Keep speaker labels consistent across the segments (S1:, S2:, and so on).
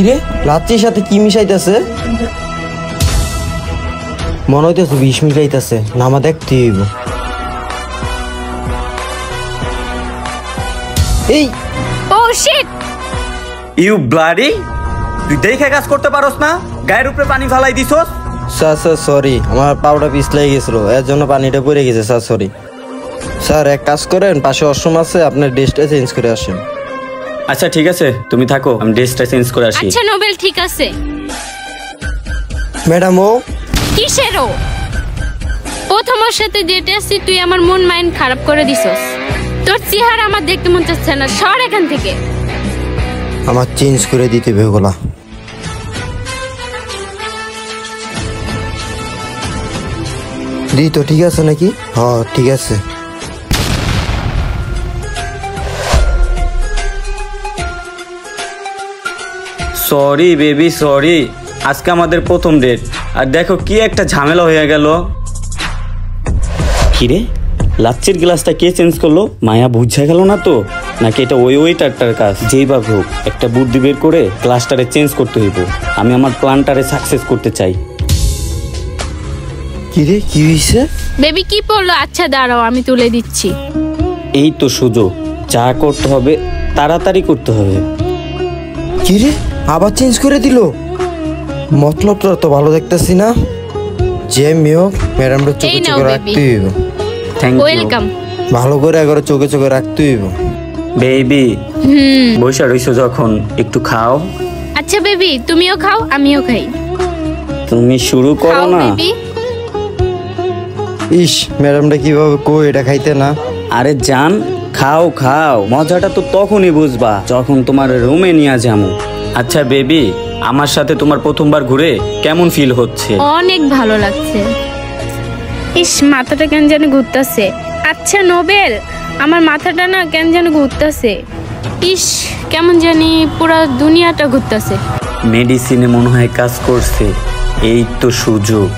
S1: কিরে লাচ্ছির সাথে কি মিশাইতেছে? মনে হইতেছে বিষ মিশাইতেছে নামা দেখতে হইব। এই!
S2: ও শিট
S3: ইউ ব্লাডি তুই দেখে কাজ করতে পারোস না? গায়ের উপরে পানি ফালাই দিছস?
S1: স্যার স্যার সরি আমার পাউডার পিছলাই গেছিল এর জন্য পানিটা পড়ে গেছে স্যার সরি স্যার এক কাজ করেন পাশে অশ্রম আছে আপনার ড্রেসটা চেঞ্জ করে আসেন।
S3: আচ্ছা ঠিক আছে তুমি থাকো আমি ড্রেসটা চেঞ্জ করে আসি।
S2: আচ্ছা নোবেল ঠিক আছে।
S1: ম্যাডাম ও?
S2: কিসেরও প্রথম ওর সাথে ডেটে আসছি তুই আমার মন মাইন্ড খারাপ করে দিছস। তোর চেহারা আমার দেখতে মন চাচ্ছে না সর এখান থেকে।
S1: আমার চেঞ্জ করে দিতে বেগুলা দি তো ঠিক আছে নাকি? হ্যাঁ ঠিক আছে।
S3: সরি বেবি সরি আজকে আমাদের প্রথম ডেট আর দেখো কি একটা ঝামেলা হয়ে গেল। কিরে? লাচ্ছির গ্লাসটা কে চেঞ্জ করল? মায়া বুঝা গেল না তো? নাকি এটা ওই ওইটারটার কাজ? যেই যেইভাবে হোক একটা বুদ্ধি বের করে গ্লাসটারে চেঞ্জ করতে হইব। আমি আমার প্ল্যানটারে সাকসেস করতে চাই।
S1: কি রে কি হয়েছে
S2: বেবি কি পড়ল? আচ্ছা দাঁড়াও আমি তুলে দিচ্ছি।
S3: এই তো সুযোগ। যা করতে হবে তাড়াতাড়ি করতে হবে।
S1: কি রে আবার চেঞ্জ করে দিল? মতলবটা তো ভালো দেখতেছি না। যে মেয়ে ম্যাডামটা চোখে
S2: এই নাও,
S1: চোখে
S2: baby.
S1: রাখতে হইব।
S3: থ্যাংক ইউ
S2: ওয়েলকাম
S1: ভালো করে একবার চোখে চোখে রাখতে হইব।
S3: বেবি
S2: হুম।
S3: বৈশা রইছো যখন একটু খাও।
S2: আচ্ছা বেবি তুমিও খাও আমিও খাই।
S3: তুমি শুরু করো
S2: খাও
S3: না।
S2: বেবি
S1: ইস ম্যাডামটা কীভাবে কো এটা খাইতে না।
S3: আরে জান খাও খাও। মজাটা তো তখনই বুঝবা যখন তোমার রুমে নিয়ে যাব আচ্ছা বেবি আমার সাথে তোমার প্রথমবার ঘুরে কেমন ফিল হচ্ছে?
S2: অনেক ভালো লাগছে। ইস মাথাটা কেন যেন ঘুরতেছে। আচ্ছা নোবেল আমার মাথাটা না কেন যেন ঘুরতেছে। ইস কেমন জানি পুরো দুনিয়াটা ঘুরতেছে।
S3: মেডিসিনে মনে হয় কাজ করছে। এই তো সুযোগ।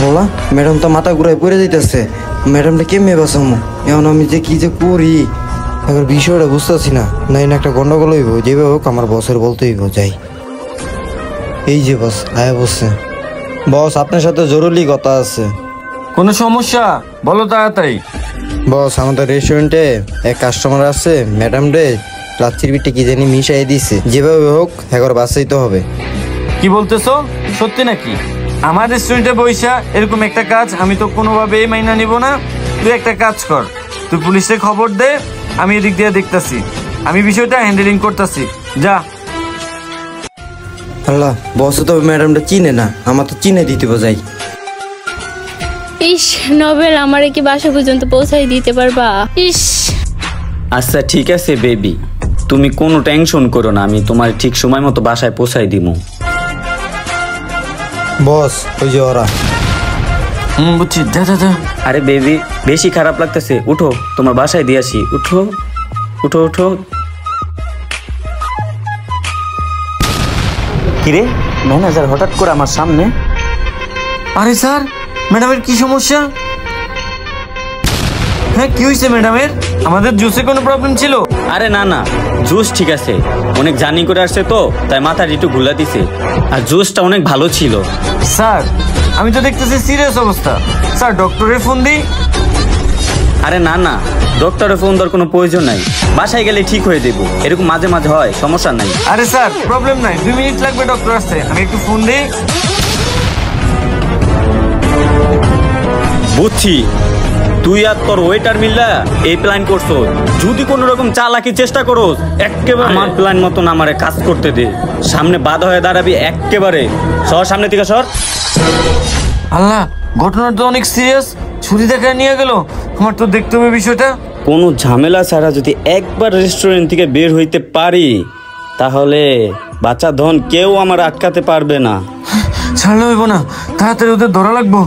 S1: বলা ম্যাডাম তো মাথা ঘুরাই পড়ে যাইতেছে। ম্যাডামটা কেমনে বাঁচামো? এখন আমি যে কি যে করি? এবার বিষয়টা বুঝতেছি না। না একটা গন্ডগোল হইব যেভাবে হোক আমার বসের বলতে হইব যাই। এই যে বস আয়া বসছে। বস আপনার সাথে জরুরি কথা আছে।
S4: কোনো সমস্যা? বলো তাড়াতাড়ি।
S1: বস আমাদের রেস্টুরেন্টে এক কাস্টমার আছে ম্যাডাম রে লাচ্ছির পিঠে কি জানি মিশাই দিছে। যেভাবে হোক একবার তো হবে।
S4: কি বলতেছো? সত্যি নাকি? আমার রেস্টুরেন্টে বইসা এরকম একটা কাজ আমি তো কোনোভাবেই মাইনা নিব না। তুই একটা কাজ কর তুই পুলিশে খবর দে আমি এদিক দিয়ে দেখতাছি। আমি বিষয়টা হ্যান্ডেলিং করতেছি। যা।
S1: আল্লাহ বস তো ম্যাডামটা চিনে না। আমার তো চিনে দিতে যাই
S2: ইস নোবেল আমারে কি বাসা পর্যন্ত পৌঁছাই দিতে পারবা? ইস।
S3: আচ্ছা ঠিক আছে বেবি তুমি কোনো টেনশন করো না আমি তোমার ঠিক সময় মতো বাসায় পৌঁছাই দিব
S1: বস ওই যে ওরা।
S4: হুম বুঝছি। যা যা যা।
S3: আরে বেবি বেশি খারাপ লাগতেছে। উঠো তোমার বাসায় দিয়ে আসি। উঠো উঠো উঠো। কিরে ম্যানেজার হঠাৎ করে আমার সামনে?
S4: আরে স্যার ম্যাডামের কি সমস্যা? হ্যাঁ কি হয়েছে ম্যাডামের? আমাদের জুসে কোনো প্রবলেম ছিল?
S3: আরে না না জুস ঠিক আছে। অনেক জার্নি করে আসছে তো তাই মাথা একটু ঘুলা দিছে। আর জুসটা অনেক ভালো ছিল।
S4: স্যার আমি তো দেখতেছি সিরিয়াস অবস্থা। স্যার ডক্টরের ফোন দিই।
S3: আরে না না। ডক্টরের ফোন দেওয়ার কোনো প্রয়োজন নাই। বাসায় গেলে ঠিক হয়ে দেবো। এরকম মাঝে মাঝে হয় সমস্যা নাই।
S4: আরে স্যার প্রবলেম নাই। দুই মিনিট লাগবে ডক্টর আসতে। আমি একটু ফোন দিই।
S3: বুঝছি। তুই আর তোর ওয়েটার মিল্লা এই প্ল্যান করছ। যদি কোনো রকম চালাকি চেষ্টা করো একেবারে আমার প্ল্যান মতন আমারে কাজ করতে দে। সামনে বাধা হয়ে দাঁড়াবি একেবারে সর সামনে থেকে সর।
S4: আল্লাহ ঘটনাটা তো অনেক সিরিয়াস ছুরি দেখা নিয়ে গেল। আমার তো দেখতে হবে বিষয়টা।
S3: কোনো ঝামেলা ছাড়া যদি একবার রেস্টুরেন্ট থেকে বের হইতে পারি তাহলে বাচ্চা ধন কেউ আমার আটকাতে পারবে না।
S4: ছাড়লে হইব না। তাড়াতাড়ি ওদের ধরা লাগবো।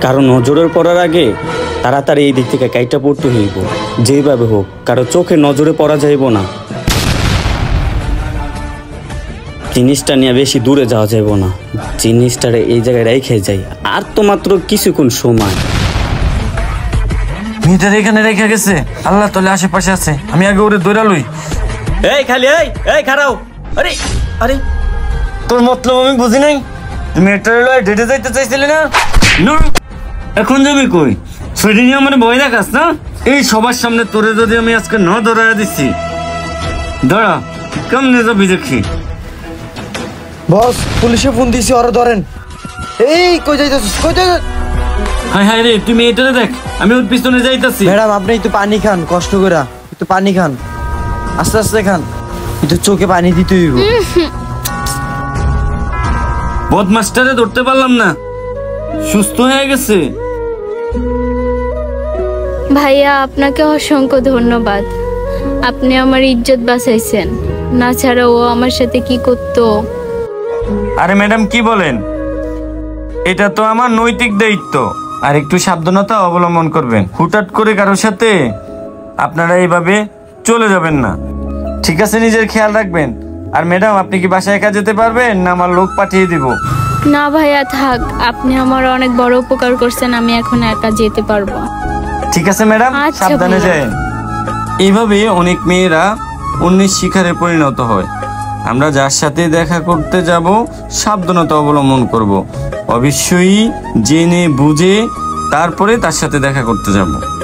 S3: কারণ নজরের পড়ার আগে তাড়াতাড়ি এই দিক থেকে কাইটা পড়তে হইব। যেভাবে হোক কারও চোখে নজরে পড়া যাইব না। জিনিসটা নিয়ে বেশি দূরে যাওয়া যাইব না। জিনিসটারে এই জায়গায় রেখে যাই। আর তো মাত্র কিছুক্ষণ সময়।
S4: মেয়েটার এখানে রেখে গেছে। আল্লাহ তাহলে আশেপাশে আছে। আমি আগে ওরে দৌড়া লই।
S3: এই খালি এই এই খারাও।
S4: আরে আরে। তোর মতলব আমি বুঝি নাই? তুমি একটা লয় ডেটে যাইতে চাইছিলে না? না এখন যাবি কই? সেটি নিয়ে আমার ভয় দেখাস না? এই সবার সামনে তোরে যদি আমি আজকে না ধরাইয়া দিচ্ছি দাঁড়া কেমনে যাবি দেখি?
S1: বস পুলিশে ফোন দিছি ওরা ধরেন। এই কই যাইতেছিস কই যাইতেছিস
S4: হাই হাই রে তুমি এটারে দেখ আমি ওর পিছনে যাইতাছি।
S1: ম্যাডাম আপনি একটু পানি খান কষ্ট করে একটু পানি খান। আস্তে আস্তে খান একটু চোখে পানি দিতে হইব।
S4: বদমাস্টারে ধরতে পারলাম না সুস্থ হয়ে গেছে।
S2: ভাইয়া আপনাকে অসংখ্য ধন্যবাদ। আপনি আমার ইজ্জত বাঁচাইছেন। না ছাড়া ও আমার সাথে কি করতো?
S4: আরে ম্যাডাম কি বলেন? এটা তো আমার নৈতিক দায়িত্ব। আর একটু সাবধানতা অবলম্বন করবেন। হুটহাট করে কারোর সাথে আপনারা এইভাবে চলে যাবেন না। ঠিক আছে নিজের খেয়াল রাখবেন। আর ম্যাডাম আপনি কি বাসায় একা যেতে পারবেন না আমার লোক পাঠিয়ে দিব?
S2: না ভাইয়া থাক। আপনি আমার অনেক বড় উপকার করছেন আমি এখন একা যেতে পারব।
S4: ঠিক আছে ম্যাডাম
S2: আচ্ছা,
S4: সাবধানে
S2: ভাইয়া।
S4: যান। এইভাবে অনেক মেয়েরা অন্যের শিকারে পরিণত হয়। আমরা যার সাথে দেখা করতে যাব, সাবধানতা অবলম্বন করব। অবশ্যই জেনে বুঝে তারপরে তার সাথে দেখা করতে যাব।